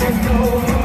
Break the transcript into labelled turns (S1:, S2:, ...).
S1: to know.